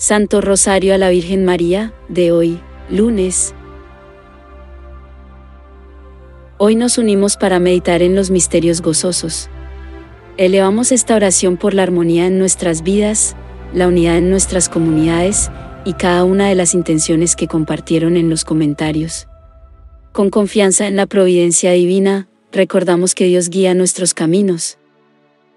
Santo Rosario a la Virgen María, de hoy, lunes. Hoy nos unimos para meditar en los misterios gozosos. Elevamos esta oración por la armonía en nuestras vidas, la unidad en nuestras comunidades y cada una de las intenciones que compartieron en los comentarios. Con confianza en la providencia divina, recordamos que Dios guía nuestros caminos.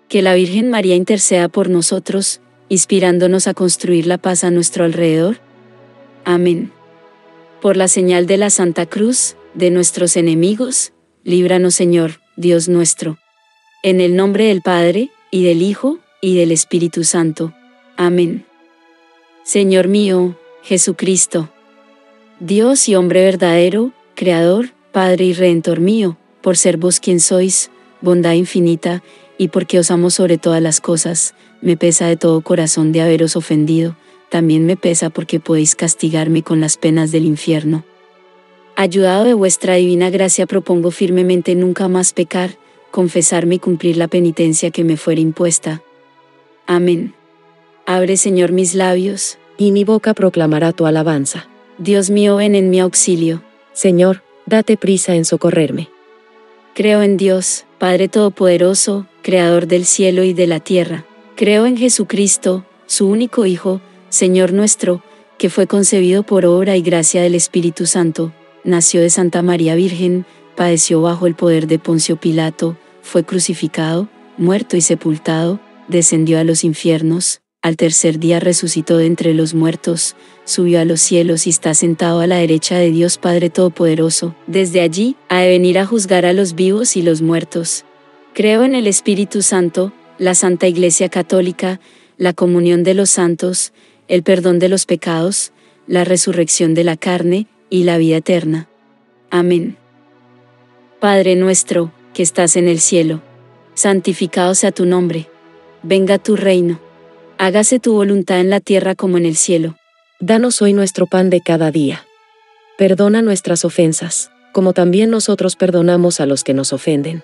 Que la Virgen María interceda por nosotros, inspirándonos a construir la paz a nuestro alrededor. Amén. Por la señal de la Santa Cruz, de nuestros enemigos, líbranos Señor, Dios nuestro. En el nombre del Padre, y del Hijo, y del Espíritu Santo. Amén. Señor mío, Jesucristo, Dios y hombre verdadero, Creador, Padre y Redentor mío, por ser vos quien sois, bondad infinita, y porque os amo sobre todas las cosas, me pesa de todo corazón de haberos ofendido, también me pesa porque podéis castigarme con las penas del infierno. Ayudado de vuestra divina gracia propongo firmemente nunca más pecar, confesarme y cumplir la penitencia que me fuera impuesta. Amén. Abre Señor mis labios, y mi boca proclamará tu alabanza. Dios mío ven en mi auxilio. Señor, date prisa en socorrerme. Creo en Dios, Padre Todopoderoso, Creador del cielo y de la tierra Creo en Jesucristo, su único Hijo, Señor nuestro, que fue concebido por obra y gracia del Espíritu Santo, nació de Santa María Virgen, padeció bajo el poder de Poncio Pilato, fue crucificado, muerto y sepultado, descendió a los infiernos, al tercer día resucitó de entre los muertos, subió a los cielos y está sentado a la derecha de Dios Padre Todopoderoso. Desde allí ha de venir a juzgar a los vivos y los muertos. Creo en el Espíritu Santo, la Santa Iglesia Católica, la comunión de los santos, el perdón de los pecados, la resurrección de la carne y la vida eterna. Amén. Padre nuestro, que estás en el cielo, santificado sea tu nombre. Venga tu reino. Hágase tu voluntad en la tierra como en el cielo. Danos hoy nuestro pan de cada día. Perdona nuestras ofensas, como también nosotros perdonamos a los que nos ofenden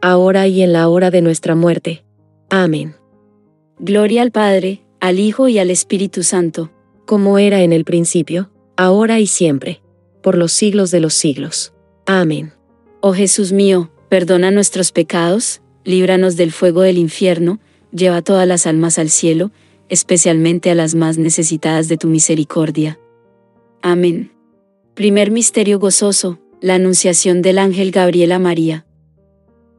ahora y en la hora de nuestra muerte. Amén. Gloria al Padre, al Hijo y al Espíritu Santo, como era en el principio, ahora y siempre, por los siglos de los siglos. Amén. Oh Jesús mío, perdona nuestros pecados, líbranos del fuego del infierno, lleva todas las almas al cielo, especialmente a las más necesitadas de tu misericordia. Amén. Primer misterio gozoso, la anunciación del ángel Gabriel a María.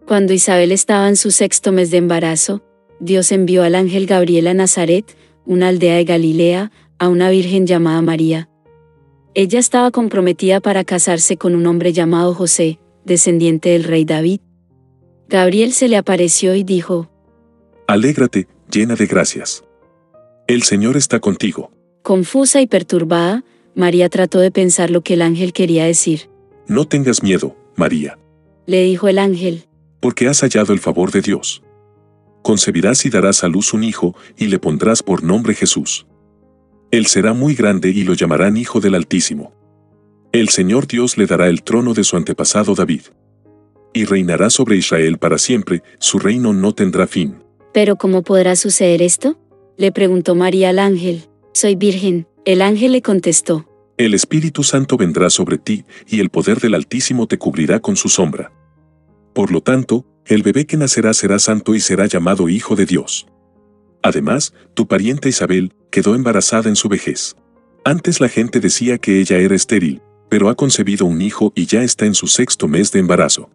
Cuando Isabel estaba en su sexto mes de embarazo, Dios envió al ángel Gabriel a Nazaret, una aldea de Galilea, a una virgen llamada María. Ella estaba comprometida para casarse con un hombre llamado José, descendiente del rey David. Gabriel se le apareció y dijo, Alégrate, llena de gracias. El Señor está contigo. Confusa y perturbada, María trató de pensar lo que el ángel quería decir. No tengas miedo, María. Le dijo el ángel, porque has hallado el favor de Dios. Concebirás y darás a luz un hijo, y le pondrás por nombre Jesús. Él será muy grande y lo llamarán Hijo del Altísimo. El Señor Dios le dará el trono de su antepasado David. Y reinará sobre Israel para siempre, su reino no tendrá fin. ¿Pero cómo podrá suceder esto? Le preguntó María al ángel. Soy virgen. El ángel le contestó. El Espíritu Santo vendrá sobre ti, y el poder del Altísimo te cubrirá con su sombra. Por lo tanto, el bebé que nacerá será santo y será llamado Hijo de Dios. Además, tu pariente Isabel quedó embarazada en su vejez. Antes la gente decía que ella era estéril, pero ha concebido un hijo y ya está en su sexto mes de embarazo.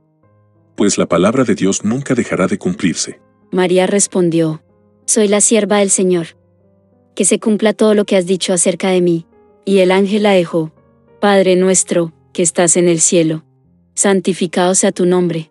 Pues la palabra de Dios nunca dejará de cumplirse. María respondió, Soy la sierva del Señor. Que se cumpla todo lo que has dicho acerca de mí. Y el ángel la dejó. Padre nuestro, que estás en el cielo. Santificado sea tu nombre.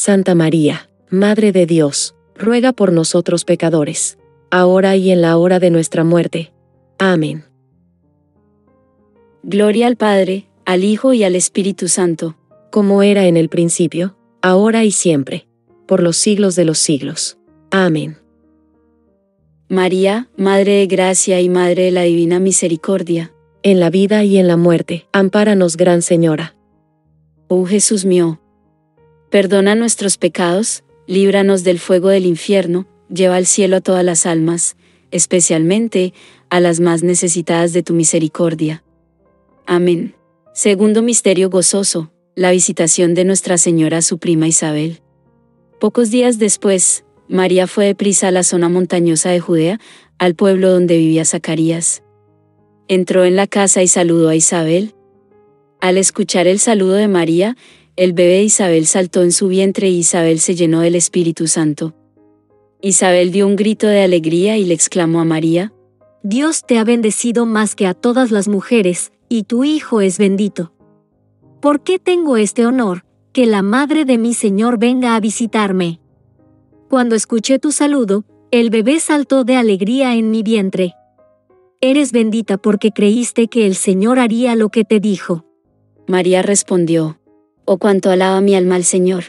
Santa María, Madre de Dios, ruega por nosotros pecadores, ahora y en la hora de nuestra muerte. Amén. Gloria al Padre, al Hijo y al Espíritu Santo, como era en el principio, ahora y siempre, por los siglos de los siglos. Amén. María, Madre de Gracia y Madre de la Divina Misericordia, en la vida y en la muerte, ampáranos, Gran Señora. Oh Jesús mío, Perdona nuestros pecados, líbranos del fuego del infierno, lleva al cielo a todas las almas, especialmente a las más necesitadas de tu misericordia. Amén. Segundo misterio gozoso, la visitación de Nuestra Señora a su prima Isabel. Pocos días después, María fue deprisa a la zona montañosa de Judea, al pueblo donde vivía Zacarías. Entró en la casa y saludó a Isabel. Al escuchar el saludo de María, el bebé Isabel saltó en su vientre y Isabel se llenó del Espíritu Santo. Isabel dio un grito de alegría y le exclamó a María, Dios te ha bendecido más que a todas las mujeres, y tu Hijo es bendito. ¿Por qué tengo este honor, que la madre de mi Señor venga a visitarme? Cuando escuché tu saludo, el bebé saltó de alegría en mi vientre. Eres bendita porque creíste que el Señor haría lo que te dijo. María respondió, Oh cuánto alaba mi alma al Señor.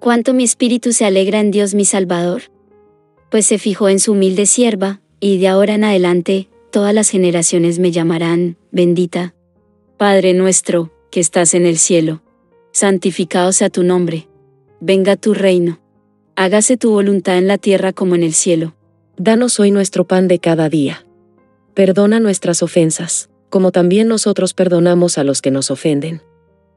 Cuánto mi espíritu se alegra en Dios mi Salvador. Pues se fijó en su humilde sierva, y de ahora en adelante, todas las generaciones me llamarán, bendita. Padre nuestro, que estás en el cielo, santificado sea tu nombre. Venga tu reino. Hágase tu voluntad en la tierra como en el cielo. Danos hoy nuestro pan de cada día. Perdona nuestras ofensas, como también nosotros perdonamos a los que nos ofenden.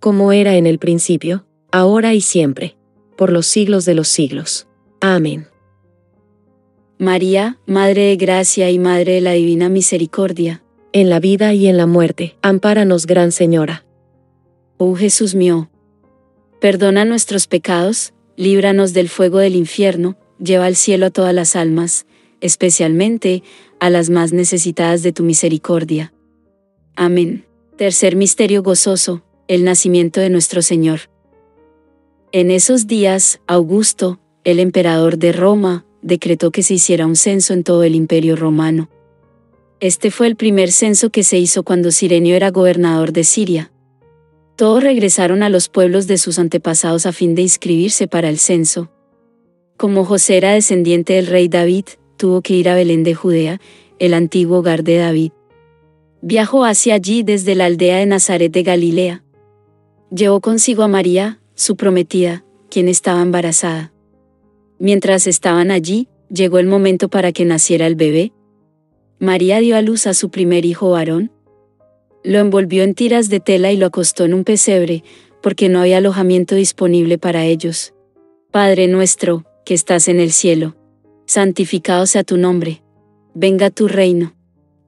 como era en el principio, ahora y siempre por los siglos de los siglos. Amén. María, Madre de Gracia y Madre de la Divina Misericordia, en la vida y en la muerte, ampáranos, Gran Señora. Oh Jesús mío, perdona nuestros pecados, líbranos del fuego del infierno, lleva al cielo a todas las almas, especialmente a las más necesitadas de tu misericordia. Amén. Tercer misterio gozoso, el nacimiento de nuestro Señor. En esos días, Augusto, el emperador de Roma, decretó que se hiciera un censo en todo el imperio romano. Este fue el primer censo que se hizo cuando Sirenio era gobernador de Siria. Todos regresaron a los pueblos de sus antepasados a fin de inscribirse para el censo. Como José era descendiente del rey David, tuvo que ir a Belén de Judea, el antiguo hogar de David. Viajó hacia allí desde la aldea de Nazaret de Galilea. Llevó consigo a María, su prometida, quien estaba embarazada. Mientras estaban allí, llegó el momento para que naciera el bebé. María dio a luz a su primer hijo varón. Lo envolvió en tiras de tela y lo acostó en un pesebre, porque no había alojamiento disponible para ellos. Padre nuestro, que estás en el cielo, santificado sea tu nombre. Venga tu reino.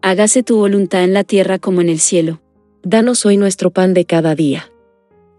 Hágase tu voluntad en la tierra como en el cielo. Danos hoy nuestro pan de cada día.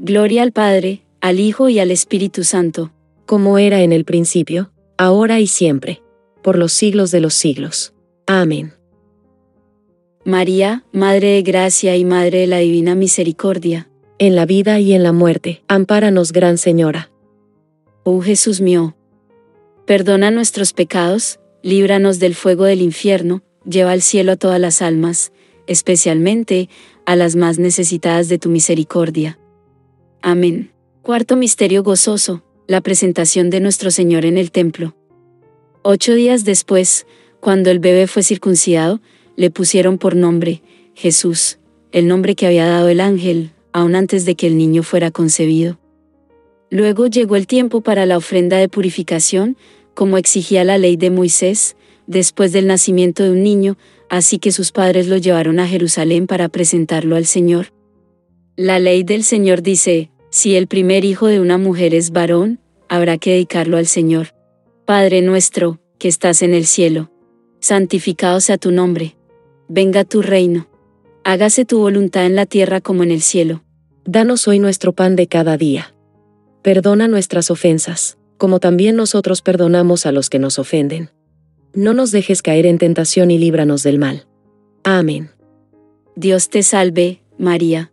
Gloria al Padre, al Hijo y al Espíritu Santo, como era en el principio, ahora y siempre, por los siglos de los siglos. Amén. María, Madre de Gracia y Madre de la Divina Misericordia, en la vida y en la muerte, ampáranos, Gran Señora. Oh Jesús mío, perdona nuestros pecados, líbranos del fuego del infierno, lleva al cielo a todas las almas, especialmente a las más necesitadas de tu misericordia. Amén. Cuarto misterio gozoso, la presentación de nuestro Señor en el templo. Ocho días después, cuando el bebé fue circuncidado, le pusieron por nombre, Jesús, el nombre que había dado el ángel, aún antes de que el niño fuera concebido. Luego llegó el tiempo para la ofrenda de purificación, como exigía la ley de Moisés, después del nacimiento de un niño, así que sus padres lo llevaron a Jerusalén para presentarlo al Señor. La ley del Señor dice, si el primer hijo de una mujer es varón, habrá que dedicarlo al Señor. Padre nuestro, que estás en el cielo, santificado sea tu nombre. Venga tu reino. Hágase tu voluntad en la tierra como en el cielo. Danos hoy nuestro pan de cada día Perdona nuestras ofensas, como también nosotros perdonamos a los que nos ofenden. No nos dejes caer en tentación y líbranos del mal. Amén. Dios te salve, María.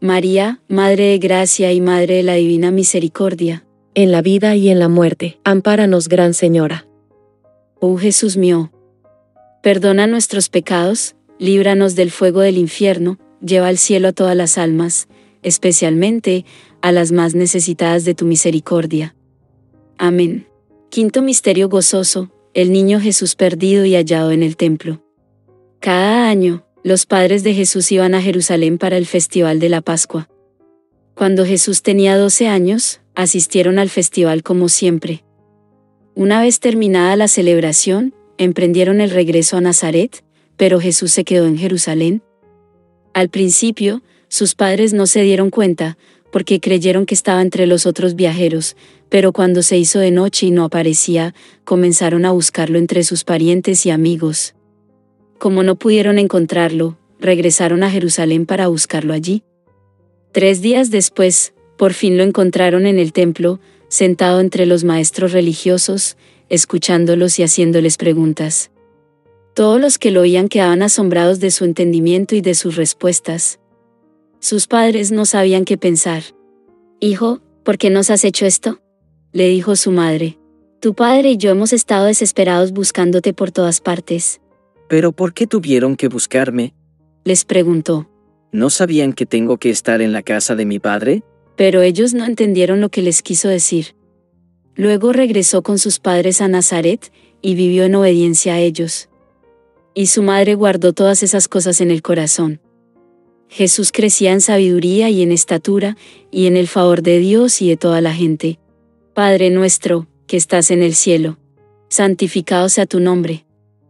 María, Madre de Gracia y Madre de la Divina Misericordia, en la vida y en la muerte, ampáranos, Gran Señora. Oh Jesús mío, perdona nuestros pecados, líbranos del fuego del infierno, lleva al cielo a todas las almas, especialmente a las más necesitadas de tu misericordia. Amén. Quinto misterio gozoso, el niño Jesús perdido y hallado en el templo. Cada año, los padres de Jesús iban a Jerusalén para el festival de la Pascua. Cuando Jesús tenía 12 años, asistieron al festival como siempre. Una vez terminada la celebración, emprendieron el regreso a Nazaret, pero Jesús se quedó en Jerusalén. Al principio, Sus padres no se dieron cuenta, porque creyeron que estaba entre los otros viajeros, pero cuando se hizo de noche y no aparecía, comenzaron a buscarlo entre sus parientes y amigos. Como no pudieron encontrarlo, regresaron a Jerusalén para buscarlo allí. Tres días después, por fin lo encontraron en el templo, sentado entre los maestros religiosos, escuchándolos y haciéndoles preguntas. Todos los que lo oían quedaban asombrados de su entendimiento y de sus respuestas. Sus padres no sabían qué pensar. Hijo, ¿por qué nos has hecho esto? le dijo su madre. Tu padre y yo hemos estado desesperados buscándote por todas partes. ¿Pero por qué tuvieron que buscarme? Les preguntó. ¿No sabían que tengo que estar en la casa de mi padre? Pero ellos no entendieron lo que les quiso decir. Luego regresó con sus padres a Nazaret, y vivió en obediencia a ellos. Y su madre guardó todas esas cosas en el corazón. Jesús crecía en sabiduría y en estatura, y en el favor de Dios y de toda la gente. Padre nuestro, que estás en el cielo, santificado sea tu nombre.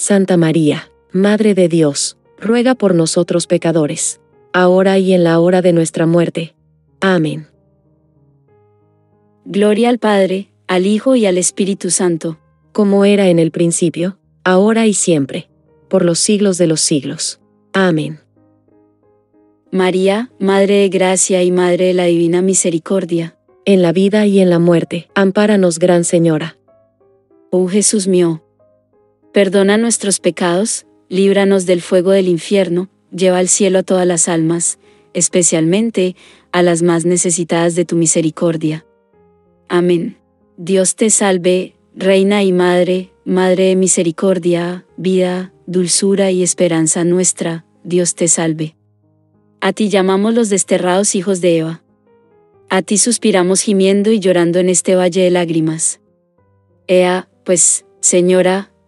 Santa María, Madre de Dios, ruega por nosotros pecadores, ahora y en la hora de nuestra muerte. Amén. Gloria al Padre, al Hijo y al Espíritu Santo, como era en el principio, ahora y siempre, por los siglos de los siglos. Amén. María, Madre de Gracia y Madre de la Divina Misericordia, en la vida y en la muerte. Ampáranos, Gran Señora. Oh Jesús mío, perdona nuestros pecados, líbranos del fuego del infierno, lleva al cielo a todas las almas, especialmente a las más necesitadas de tu misericordia. Amén. Dios te salve, Reina y Madre, Madre de misericordia, vida, dulzura y esperanza nuestra, Dios te salve. A ti llamamos los desterrados hijos de Eva. A ti suspiramos gimiendo y llorando en este valle de lágrimas. Ea, pues, Señora,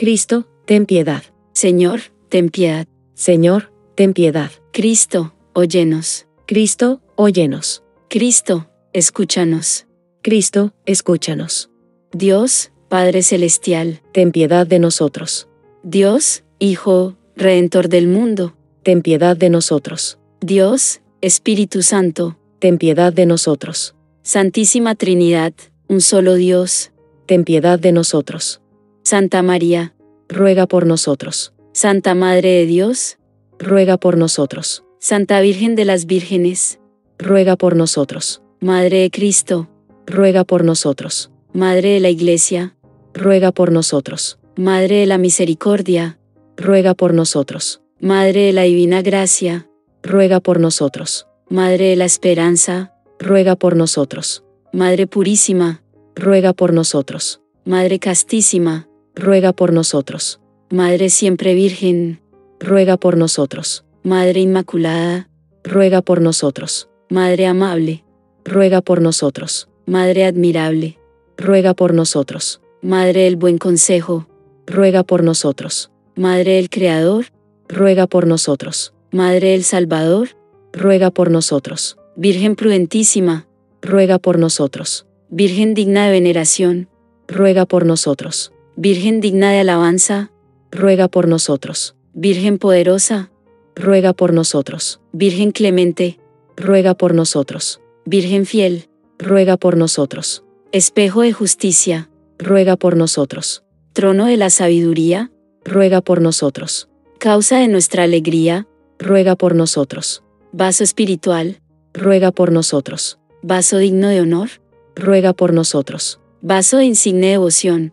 Cristo, ten piedad. Señor, ten piedad. Señor, ten piedad. Cristo, óyenos. Cristo, óyenos. Cristo, escúchanos. Cristo, escúchanos. Dios, Padre Celestial, ten piedad de nosotros. Dios, Hijo, Redentor del mundo, ten piedad de nosotros. Dios, Espíritu Santo, ten piedad de nosotros. Santísima Trinidad, un solo Dios, ten piedad de nosotros. Santa María, ruega por nosotros. Santa Madre de Dios, ruega por nosotros. Santa Virgen de las Vírgenes, ruega por nosotros. Madre de Cristo, ruega por nosotros. Madre de la Iglesia, ruega por nosotros. Madre de la Misericordia, ruega por nosotros. Madre de la Divina Gracia, ruega por nosotros. Madre de la Esperanza, ruega por nosotros. Madre Purísima, ruega por nosotros. Madre Castísima, ruega por nosotros. Madre Siempre Virgen, ruega por nosotros. Madre Inmaculada, ruega por nosotros. Madre Amable, ruega por nosotros. Madre Admirable, ruega por nosotros. Madre del Buen Consejo, ruega por nosotros. Madre del Creador, ruega por nosotros. Madre del Salvador, ruega por nosotros. Virgen prudentísima, ruega por nosotros. Virgen digna de veneración, ruega por nosotros. Virgen digna de alabanza, ruega por nosotros. Virgen poderosa, ruega por nosotros. Virgen clemente, ruega por nosotros. Virgen fiel, ruega por nosotros. Espejo de justicia, ruega por nosotros. Trono de la sabiduría, ruega por nosotros. Causa de nuestra alegría, ruega por nosotros. Vaso espiritual, ruega por nosotros. Vaso digno de honor, ruega por nosotros. Vaso de insigne devoción,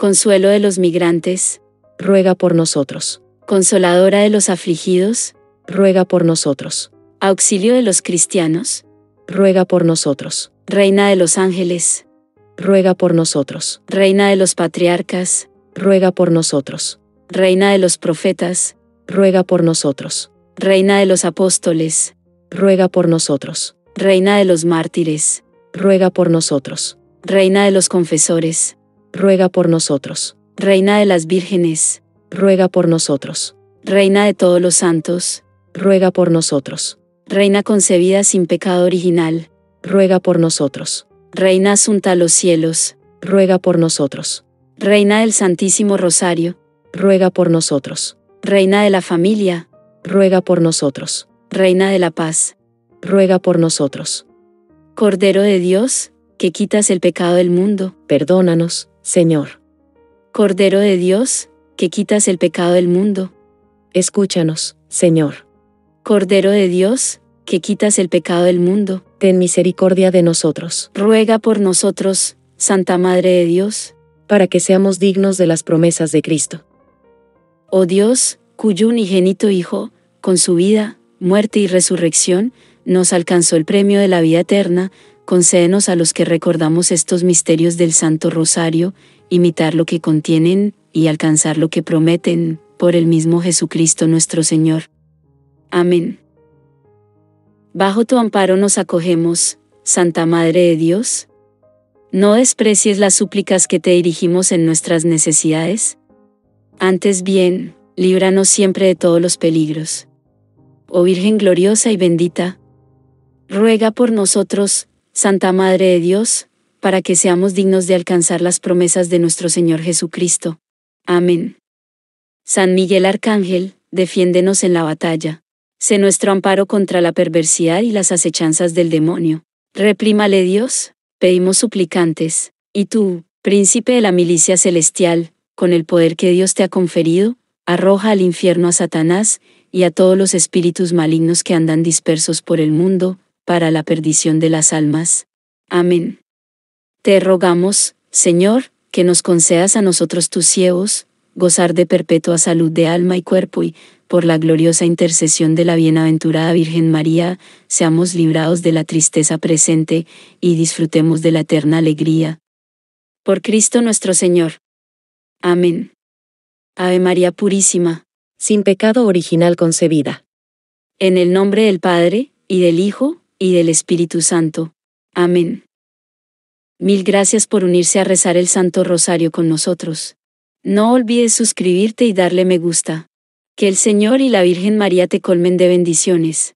Consuelo de los migrantes, ruega por nosotros. Consoladora de los afligidos, ruega por nosotros. Auxilio de los cristianos, ruega por nosotros. Reina de los ángeles, ruega por nosotros. Reina de los patriarcas, ruega por nosotros. Reina de los profetas, ruega por nosotros. Reina de los apóstoles, ruega por nosotros. Reina de los mártires, ruega por nosotros. Reina de los confesores, ruega por nosotros. Reina de las vírgenes, ruega por nosotros. Reina de todos los santos, ruega por nosotros. Reina concebida sin pecado original, ruega por nosotros. Reina asunta a los cielos, ruega por nosotros. Reina del Santísimo Rosario, ruega por nosotros. Reina de la familia, ruega por nosotros. Reina de la paz, ruega por nosotros. Cordero de Dios, que quitas el pecado del mundo, perdónanos, Señor. Cordero de Dios, que quitas el pecado del mundo, escúchanos, Señor. Cordero de Dios, que quitas el pecado del mundo, ten misericordia de nosotros. Ruega por nosotros, Santa Madre de Dios, para que seamos dignos de las promesas de Cristo. Oh Dios, cuyo unigénito Hijo, con su vida, muerte y resurrección, nos alcanzó el premio de la vida eterna, concédenos a los que recordamos estos misterios del Santo Rosario, imitar lo que contienen y alcanzar lo que prometen, por el mismo Jesucristo nuestro Señor. Amén. Bajo tu amparo nos acogemos, Santa Madre de Dios. No desprecies las súplicas que te dirigimos en nuestras necesidades. Antes bien, líbranos siempre de todos los peligros. Oh Virgen gloriosa y bendita, ruega por nosotros, Santa Madre de Dios, para que seamos dignos de alcanzar las promesas de nuestro Señor Jesucristo. Amén. San Miguel Arcángel, defiéndenos en la batalla. Sé nuestro amparo contra la perversidad y las acechanzas del demonio. Reprímale Dios, pedimos suplicantes. Y tú, príncipe de la milicia celestial, con el poder que Dios te ha conferido, arroja al infierno a Satanás y a todos los espíritus malignos que andan dispersos por el mundo, para la perdición de las almas. Amén. Te rogamos, Señor, que nos concedas a nosotros tus ciegos, gozar de perpetua salud de alma y cuerpo y, por la gloriosa intercesión de la bienaventurada Virgen María, seamos librados de la tristeza presente y disfrutemos de la eterna alegría. Por Cristo nuestro Señor. Amén. Ave María Purísima. Sin pecado original concebida. En el nombre del Padre, y del Hijo, y del Espíritu Santo. Amén. Mil gracias por unirse a rezar el Santo Rosario con nosotros. No olvides suscribirte y darle me gusta. Que el Señor y la Virgen María te colmen de bendiciones.